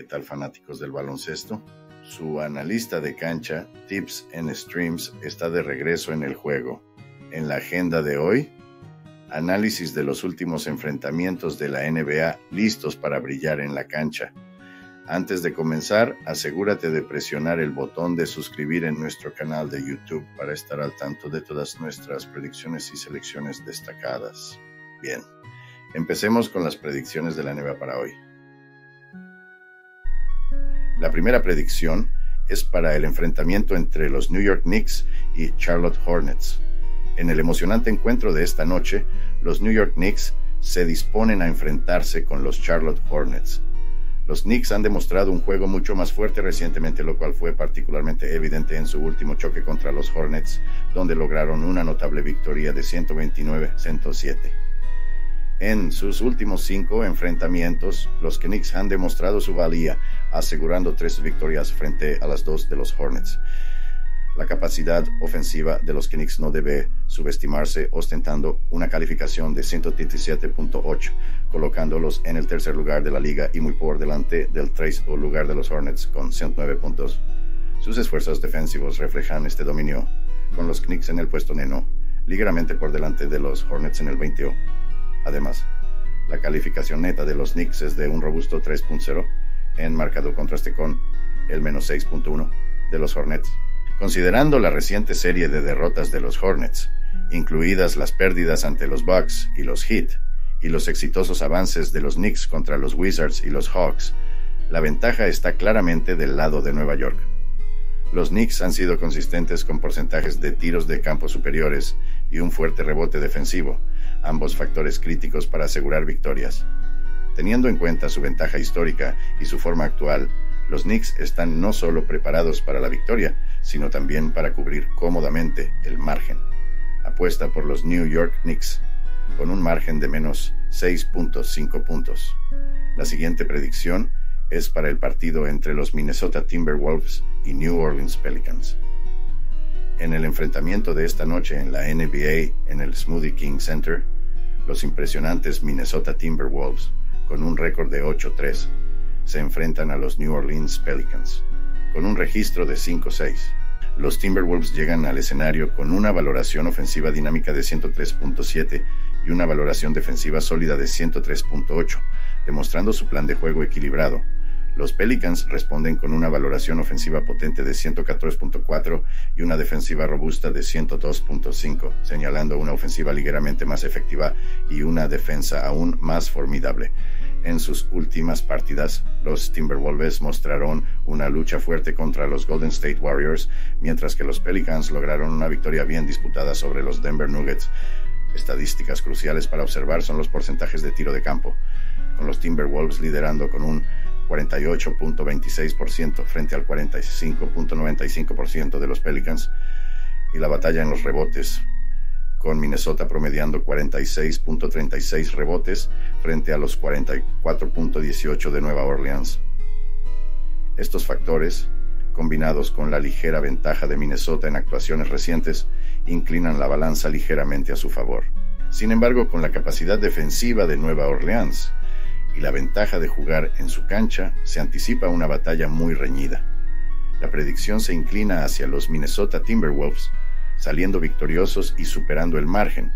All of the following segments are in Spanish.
¿Qué tal fanáticos del baloncesto? Su analista de cancha, Tips and Streams, está de regreso en el juego. En la agenda de hoy, análisis de los últimos enfrentamientos de la NBA listos para brillar en la cancha. Antes de comenzar, asegúrate de presionar el botón de suscribir en nuestro canal de YouTube para estar al tanto de todas nuestras predicciones y selecciones destacadas. Bien, empecemos con las predicciones de la NBA para hoy. La primera predicción es para el enfrentamiento entre los New York Knicks y Charlotte Hornets. En el emocionante encuentro de esta noche, los New York Knicks se disponen a enfrentarse con los Charlotte Hornets. Los Knicks han demostrado un juego mucho más fuerte recientemente, lo cual fue particularmente evidente en su último choque contra los Hornets, donde lograron una notable victoria de 129-107. En sus últimos cinco enfrentamientos, los Knicks han demostrado su valía, asegurando tres victorias frente a las dos de los Hornets. La capacidad ofensiva de los Knicks no debe subestimarse, ostentando una calificación de 137.8, colocándolos en el tercer lugar de la liga y muy por delante del tercer lugar de los Hornets con 109 puntos. Sus esfuerzos defensivos reflejan este dominio, con los Knicks en el puesto neno, ligeramente por delante de los Hornets en el 20. Además, la calificación neta de los Knicks es de un robusto 3.0, en marcado contraste con el menos 6.1 de los Hornets. Considerando la reciente serie de derrotas de los Hornets, incluidas las pérdidas ante los Bucks y los Heat, y los exitosos avances de los Knicks contra los Wizards y los Hawks, la ventaja está claramente del lado de Nueva York. Los Knicks han sido consistentes con porcentajes de tiros de campo superiores y un fuerte rebote defensivo, ambos factores críticos para asegurar victorias. Teniendo en cuenta su ventaja histórica y su forma actual, los Knicks están no solo preparados para la victoria, sino también para cubrir cómodamente el margen. Apuesta por los New York Knicks, con un margen de menos 6.5 puntos. La siguiente predicción es para el partido entre los Minnesota Timberwolves y New Orleans Pelicans. En el enfrentamiento de esta noche en la NBA en el Smoothie King Center, los impresionantes Minnesota Timberwolves, con un récord de 8-3, se enfrentan a los New Orleans Pelicans, con un registro de 5-6. Los Timberwolves llegan al escenario con una valoración ofensiva dinámica de 103.7 y una valoración defensiva sólida de 103.8, demostrando su plan de juego equilibrado, los Pelicans responden con una valoración ofensiva potente de 114.4 y una defensiva robusta de 102.5, señalando una ofensiva ligeramente más efectiva y una defensa aún más formidable. En sus últimas partidas, los Timberwolves mostraron una lucha fuerte contra los Golden State Warriors, mientras que los Pelicans lograron una victoria bien disputada sobre los Denver Nuggets. Estadísticas cruciales para observar son los porcentajes de tiro de campo, con los Timberwolves liderando con un 48.26% frente al 45.95% de los Pelicans y la batalla en los rebotes, con Minnesota promediando 46.36 rebotes frente a los 44.18 de Nueva Orleans. Estos factores, combinados con la ligera ventaja de Minnesota en actuaciones recientes, inclinan la balanza ligeramente a su favor. Sin embargo, con la capacidad defensiva de Nueva Orleans, y la ventaja de jugar en su cancha, se anticipa una batalla muy reñida. La predicción se inclina hacia los Minnesota Timberwolves, saliendo victoriosos y superando el margen,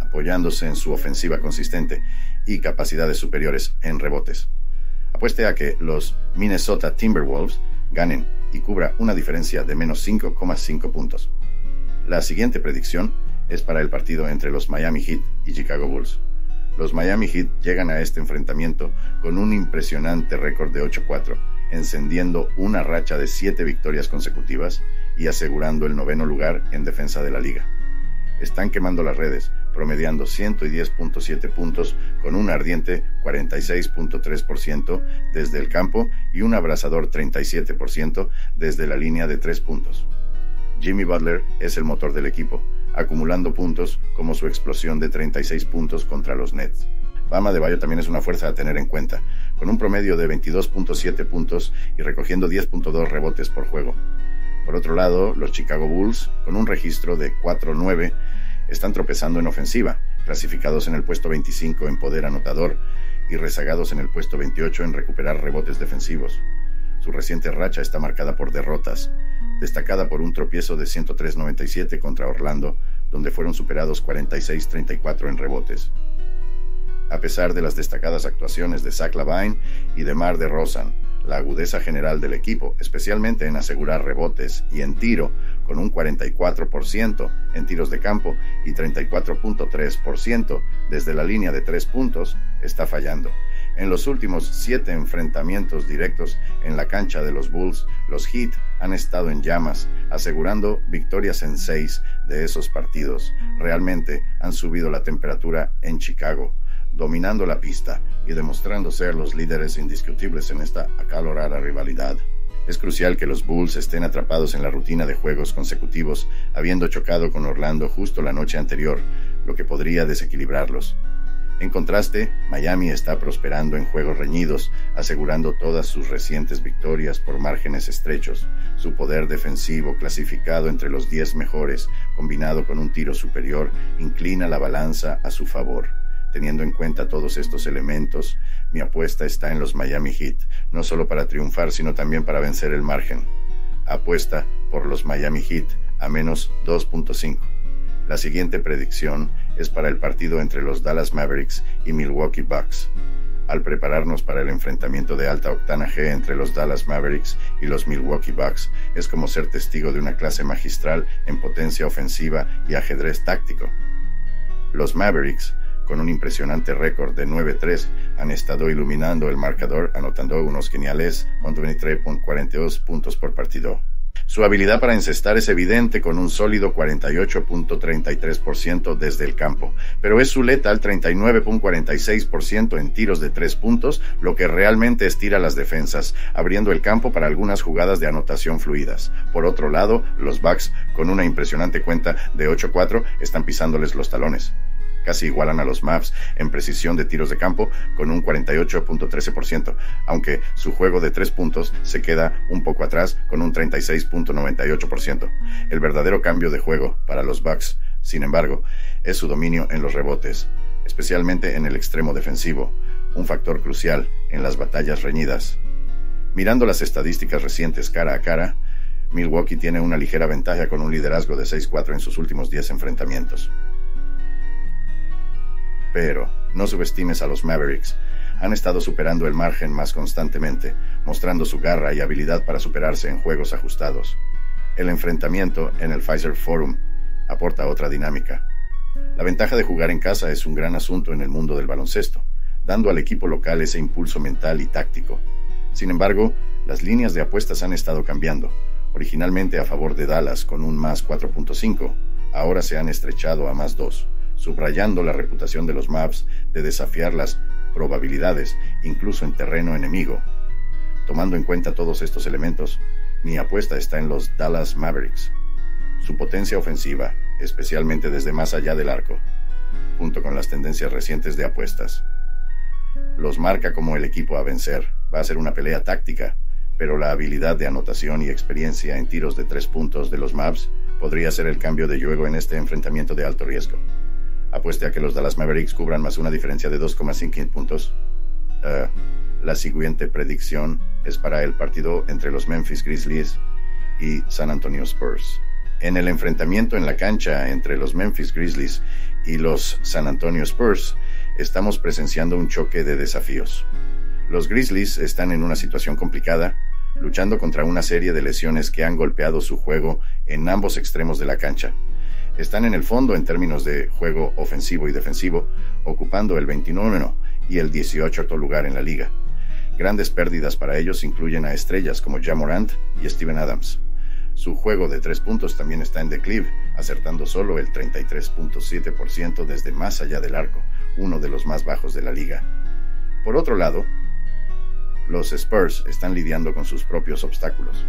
apoyándose en su ofensiva consistente y capacidades superiores en rebotes. Apueste a que los Minnesota Timberwolves ganen y cubra una diferencia de menos 5,5 puntos. La siguiente predicción es para el partido entre los Miami Heat y Chicago Bulls. Los Miami Heat llegan a este enfrentamiento con un impresionante récord de 8-4, encendiendo una racha de 7 victorias consecutivas y asegurando el noveno lugar en defensa de la liga. Están quemando las redes, promediando 110.7 puntos con un ardiente 46.3% desde el campo y un abrasador 37% desde la línea de 3 puntos. Jimmy Butler es el motor del equipo, acumulando puntos como su explosión de 36 puntos contra los Nets. Bama de Bayo también es una fuerza a tener en cuenta, con un promedio de 22.7 puntos y recogiendo 10.2 rebotes por juego. Por otro lado, los Chicago Bulls, con un registro de 4-9, están tropezando en ofensiva, clasificados en el puesto 25 en poder anotador y rezagados en el puesto 28 en recuperar rebotes defensivos. Su reciente racha está marcada por derrotas, destacada por un tropiezo de 103-97 contra Orlando, donde fueron superados 46-34 en rebotes. A pesar de las destacadas actuaciones de Zach Lavine y de Mar de Rosan, la agudeza general del equipo, especialmente en asegurar rebotes y en tiro, con un 44% en tiros de campo y 34.3% desde la línea de tres puntos, está fallando. En los últimos siete enfrentamientos directos en la cancha de los Bulls, los Heat han estado en llamas, asegurando victorias en seis de esos partidos. Realmente han subido la temperatura en Chicago dominando la pista y demostrando ser los líderes indiscutibles en esta acalorada rivalidad. Es crucial que los Bulls estén atrapados en la rutina de juegos consecutivos, habiendo chocado con Orlando justo la noche anterior, lo que podría desequilibrarlos. En contraste, Miami está prosperando en juegos reñidos, asegurando todas sus recientes victorias por márgenes estrechos. Su poder defensivo, clasificado entre los 10 mejores, combinado con un tiro superior, inclina la balanza a su favor. Teniendo en cuenta todos estos elementos, mi apuesta está en los Miami Heat, no solo para triunfar, sino también para vencer el margen. Apuesta por los Miami Heat a menos 2.5. La siguiente predicción es para el partido entre los Dallas Mavericks y Milwaukee Bucks. Al prepararnos para el enfrentamiento de alta octana G entre los Dallas Mavericks y los Milwaukee Bucks, es como ser testigo de una clase magistral en potencia ofensiva y ajedrez táctico. Los Mavericks con un impresionante récord de 9-3, han estado iluminando el marcador anotando unos geniales 123.42 puntos por partido. Su habilidad para encestar es evidente con un sólido 48.33% desde el campo, pero es su letal 39.46% en tiros de tres puntos, lo que realmente estira las defensas, abriendo el campo para algunas jugadas de anotación fluidas. Por otro lado, los Bucks, con una impresionante cuenta de 8-4, están pisándoles los talones casi igualan a los Mavs en precisión de tiros de campo con un 48.13%, aunque su juego de tres puntos se queda un poco atrás con un 36.98%. El verdadero cambio de juego para los Bucks, sin embargo, es su dominio en los rebotes, especialmente en el extremo defensivo, un factor crucial en las batallas reñidas. Mirando las estadísticas recientes cara a cara, Milwaukee tiene una ligera ventaja con un liderazgo de 6-4 en sus últimos 10 enfrentamientos. Pero no subestimes a los Mavericks. Han estado superando el margen más constantemente, mostrando su garra y habilidad para superarse en juegos ajustados. El enfrentamiento en el Pfizer Forum aporta otra dinámica. La ventaja de jugar en casa es un gran asunto en el mundo del baloncesto, dando al equipo local ese impulso mental y táctico. Sin embargo, las líneas de apuestas han estado cambiando, originalmente a favor de Dallas con un más 4.5, ahora se han estrechado a más 2 subrayando la reputación de los Mavs de desafiar las probabilidades, incluso en terreno enemigo. Tomando en cuenta todos estos elementos, mi apuesta está en los Dallas Mavericks. Su potencia ofensiva, especialmente desde más allá del arco, junto con las tendencias recientes de apuestas. Los marca como el equipo a vencer. Va a ser una pelea táctica, pero la habilidad de anotación y experiencia en tiros de tres puntos de los Mavs podría ser el cambio de juego en este enfrentamiento de alto riesgo apueste a que los Dallas Mavericks cubran más una diferencia de 2,5 puntos. Eh, la siguiente predicción es para el partido entre los Memphis Grizzlies y San Antonio Spurs. En el enfrentamiento en la cancha entre los Memphis Grizzlies y los San Antonio Spurs, estamos presenciando un choque de desafíos. Los Grizzlies están en una situación complicada, luchando contra una serie de lesiones que han golpeado su juego en ambos extremos de la cancha están en el fondo en términos de juego ofensivo y defensivo, ocupando el 29 y el 18 lugar en la liga. Grandes pérdidas para ellos incluyen a estrellas como Jamorant y Steven Adams. Su juego de tres puntos también está en declive, acertando solo el 33.7% desde más allá del arco, uno de los más bajos de la liga. Por otro lado, los Spurs están lidiando con sus propios obstáculos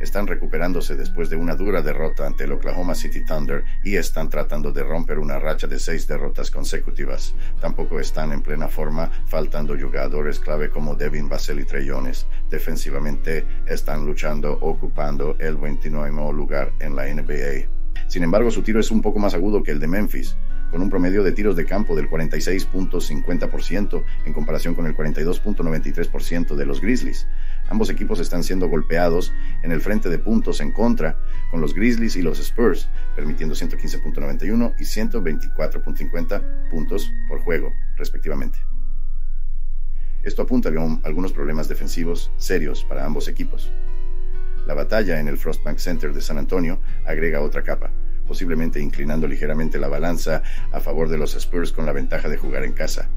están recuperándose después de una dura derrota ante el Oklahoma City Thunder y están tratando de romper una racha de seis derrotas consecutivas. Tampoco están en plena forma, faltando jugadores clave como Devin Vassell y Treyones. Defensivamente están luchando, ocupando el 29 lugar en la NBA. Sin embargo, su tiro es un poco más agudo que el de Memphis, con un promedio de tiros de campo del 46.50% en comparación con el 42.93% de los Grizzlies. Ambos equipos están siendo golpeados en el frente de puntos en contra, con los Grizzlies y los Spurs, permitiendo 115.91 y 124.50 puntos por juego, respectivamente. Esto apunta a algunos problemas defensivos serios para ambos equipos. La batalla en el Frostbank Center de San Antonio agrega otra capa, posiblemente inclinando ligeramente la balanza a favor de los Spurs con la ventaja de jugar en casa.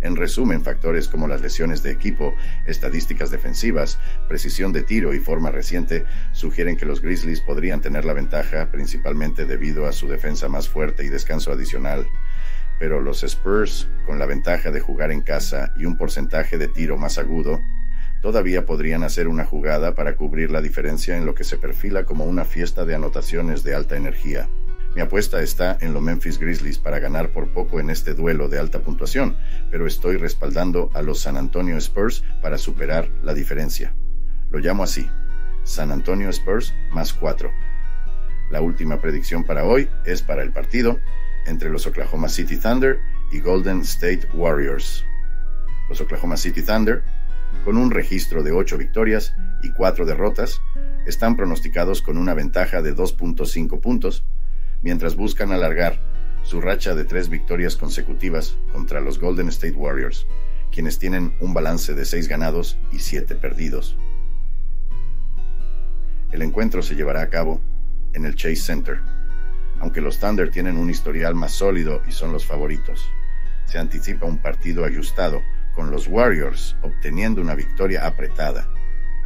En resumen, factores como las lesiones de equipo, estadísticas defensivas, precisión de tiro y forma reciente sugieren que los Grizzlies podrían tener la ventaja principalmente debido a su defensa más fuerte y descanso adicional pero los Spurs, con la ventaja de jugar en casa y un porcentaje de tiro más agudo, todavía podrían hacer una jugada para cubrir la diferencia en lo que se perfila como una fiesta de anotaciones de alta energía. Mi apuesta está en los Memphis Grizzlies para ganar por poco en este duelo de alta puntuación, pero estoy respaldando a los San Antonio Spurs para superar la diferencia. Lo llamo así, San Antonio Spurs más 4. La última predicción para hoy es para el partido entre los Oklahoma City Thunder y Golden State Warriors. Los Oklahoma City Thunder, con un registro de 8 victorias y 4 derrotas, están pronosticados con una ventaja de 2.5 puntos, mientras buscan alargar su racha de 3 victorias consecutivas contra los Golden State Warriors, quienes tienen un balance de 6 ganados y 7 perdidos. El encuentro se llevará a cabo en el Chase Center, aunque los Thunder tienen un historial más sólido y son los favoritos. Se anticipa un partido ajustado, con los Warriors obteniendo una victoria apretada,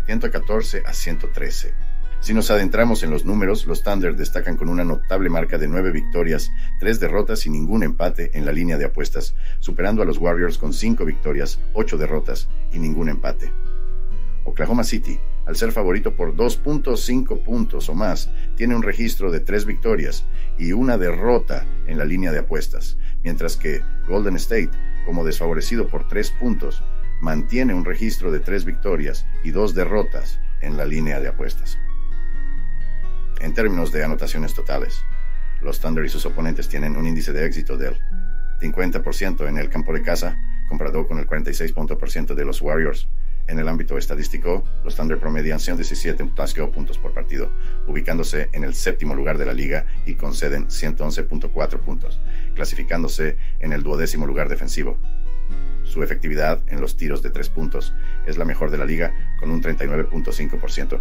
114 a 113. Si nos adentramos en los números, los Thunder destacan con una notable marca de 9 victorias, 3 derrotas y ningún empate en la línea de apuestas, superando a los Warriors con 5 victorias, 8 derrotas y ningún empate. Oklahoma City, al ser favorito por 2.5 puntos o más, tiene un registro de 3 victorias y una derrota en la línea de apuestas, mientras que Golden State, como desfavorecido por 3 puntos, mantiene un registro de 3 victorias y 2 derrotas en la línea de apuestas. En términos de anotaciones totales, los Thunder y sus oponentes tienen un índice de éxito del 50% en el campo de casa, comparado con el 46% de los Warriors, en el ámbito estadístico, los Thunder promedian 117 puntos por partido, ubicándose en el séptimo lugar de la liga y conceden 111.4 puntos, clasificándose en el duodécimo lugar defensivo. Su efectividad en los tiros de tres puntos es la mejor de la liga con un 39.5%,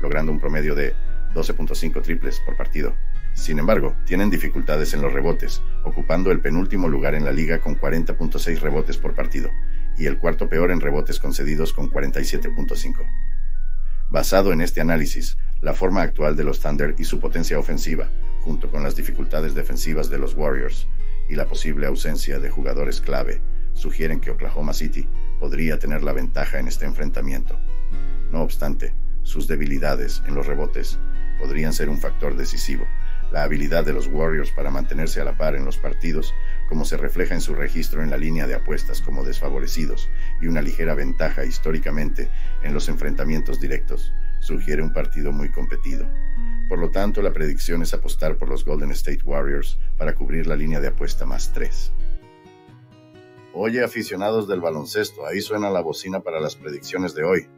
logrando un promedio de 12.5 triples por partido. Sin embargo, tienen dificultades en los rebotes, ocupando el penúltimo lugar en la liga con 40.6 rebotes por partido, y el cuarto peor en rebotes concedidos con 47.5. Basado en este análisis, la forma actual de los Thunder y su potencia ofensiva, junto con las dificultades defensivas de los Warriors y la posible ausencia de jugadores clave, sugieren que Oklahoma City podría tener la ventaja en este enfrentamiento. No obstante, sus debilidades en los rebotes podrían ser un factor decisivo, la habilidad de los Warriors para mantenerse a la par en los partidos, como se refleja en su registro en la línea de apuestas como desfavorecidos, y una ligera ventaja históricamente en los enfrentamientos directos, sugiere un partido muy competido. Por lo tanto, la predicción es apostar por los Golden State Warriors para cubrir la línea de apuesta más 3. Oye, aficionados del baloncesto, ahí suena la bocina para las predicciones de hoy.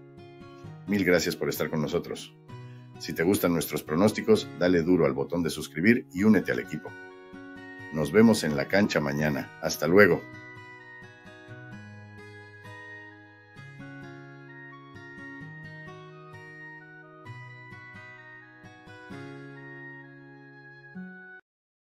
Mil gracias por estar con nosotros. Si te gustan nuestros pronósticos, dale duro al botón de suscribir y únete al equipo. Nos vemos en la cancha mañana. Hasta luego.